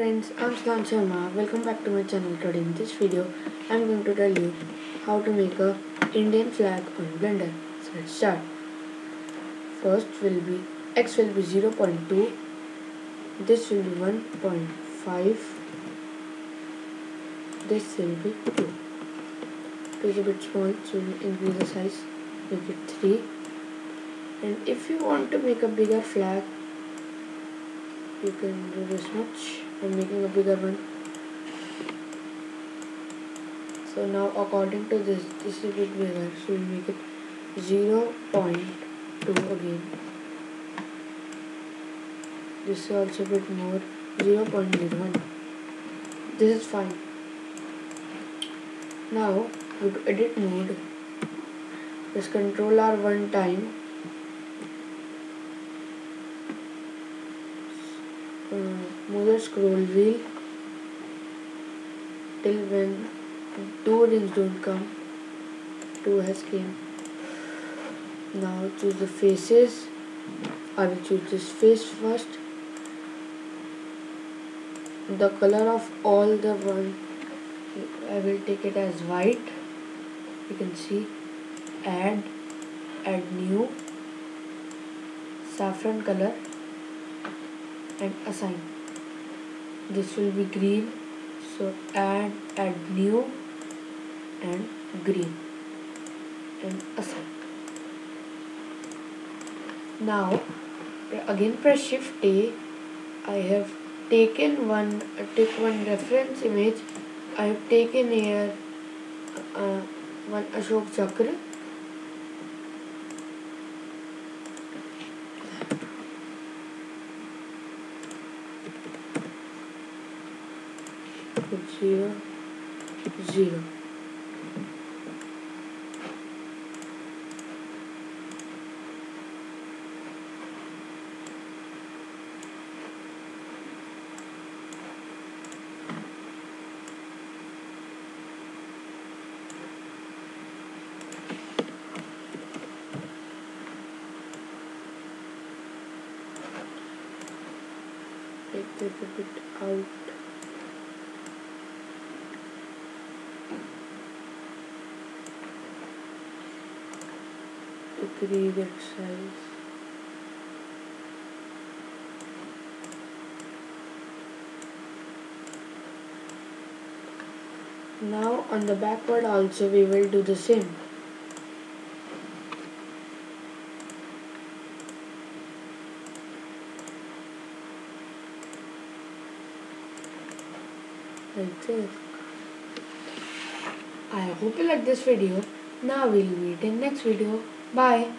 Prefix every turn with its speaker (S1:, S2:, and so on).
S1: friends, I'm Stan Sharma. Welcome back to my channel. Today in this video, I'm going to tell you how to make a Indian flag on Blender. So let's start. First will be X will be 0.2. This will be 1.5. This will be 2. It is a bit small, so we'll increase the size. Make it 3. And if you want to make a bigger flag, you can do this much I'm making a bigger one so now according to this this is a bit bigger so we'll make it 0 0.2 again. This is also a bit more 0 0.01 this is fine. Now go to edit mode. Press control R one time move the scroll wheel till when two rings don't come two has came now choose the faces I will choose this face first the color of all the one I will take it as white. You can see. Add add new. Saffron color. And assign this will be green so add add new and green and assign now again press shift A I have taken one uh, take one reference image I have taken here uh, one Ashok Chakra zero zero take a bit out its size now on the backward also we will do the same. Like this I hope you like this video. Now we'll meet in next video bye